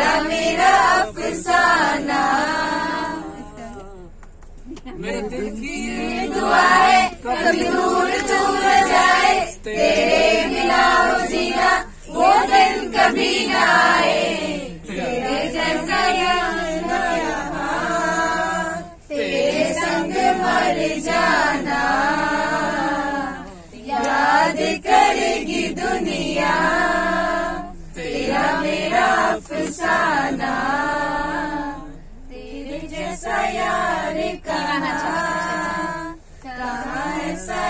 तेरा मेरा अफसाना। मेरे दिल की दुआ कभी दूर तू न जाए तेरे मिला हो जीना वो दिन कभी आए। तेरे जैसा तेरे संग मर जाना। याद करेगी अफसाना तेरे जैसा यार कहा, कहा ऐसा